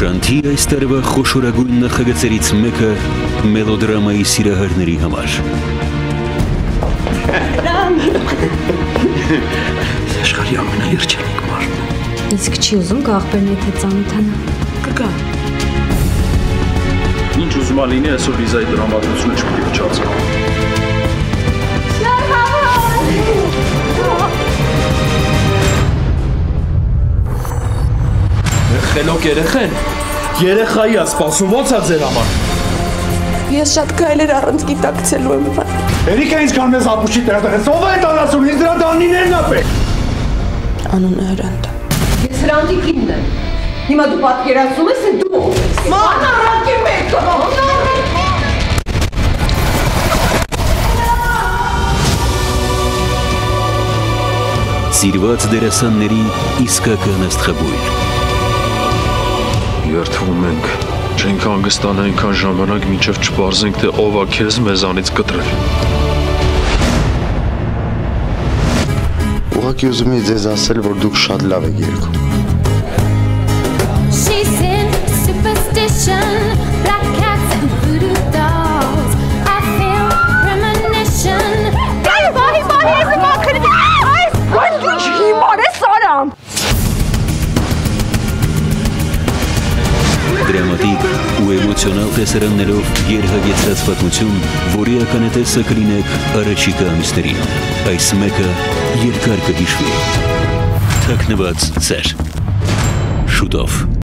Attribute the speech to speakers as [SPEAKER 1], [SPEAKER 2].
[SPEAKER 1] Շանթի այս տարվա խոշորագույն նախագծերից մեկը մելոդրամայի սիրահարների համար։
[SPEAKER 2] Աշխարհի ամենաերջանիկ մարդն է։
[SPEAKER 3] Իսկ չի ուզում գաղբերն եթե ծանոթանա։
[SPEAKER 2] Կգա։
[SPEAKER 4] Ինչ ուզում ա լինի, այսօր Լիզայի դրամատուրգությունը չպետք է չածկա։
[SPEAKER 2] Խելոք երեխեն։ Երեխայի է սպասում ո՞նց է ձեր համար։
[SPEAKER 5] Ես շատ գայլեր առանց գիտակցելու եմ վան։
[SPEAKER 6] Երիքը ինձ կան մեզ ապուշի տեղտեղեց, ով է տանասում, ինձ դրա դանիներն է պետք։
[SPEAKER 5] Անունը Հրանտ
[SPEAKER 7] Ես հրանտի կինն եմ։ Հիմա դու պատկերացնում ես, դու ով ես։ Ման առակի մեկը։
[SPEAKER 1] Սիրված դերասանների իսկական աստղաբույր։
[SPEAKER 4] Երթվում ենք։ Չենք հանգստանա այնքան ժամանակ, մինչև չբարձենք, թե ով է քեզ մեզանից կտրել։
[SPEAKER 8] Ուղղակի ուզում եի ձեզ ասել, որ դուք շատ լավ եք երգում։
[SPEAKER 1] ու էմոցիոնալ տեսարաններով երհագեցած պատմություն, որի ականատեսը կլինեք առաջիկա ամիսներին։ Այս մեկը երկար կհիշվի։ Թաքնված ծեր։ Շուտով։